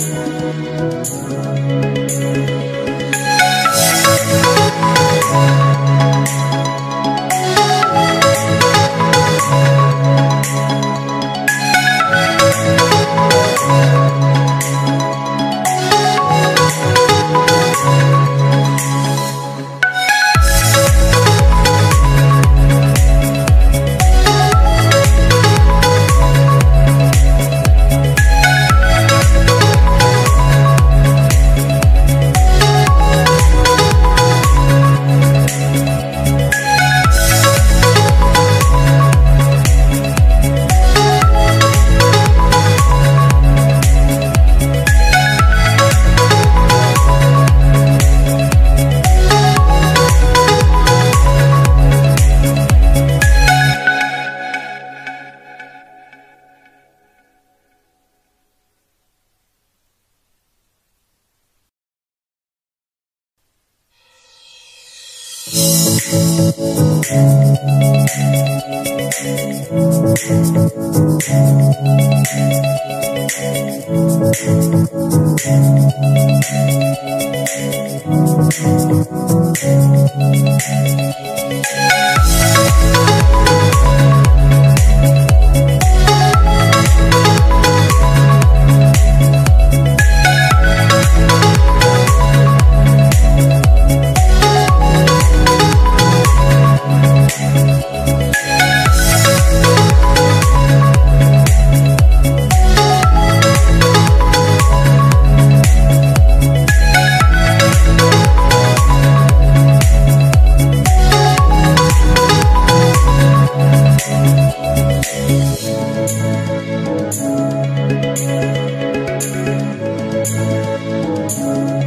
Thank you. Thank Thank you.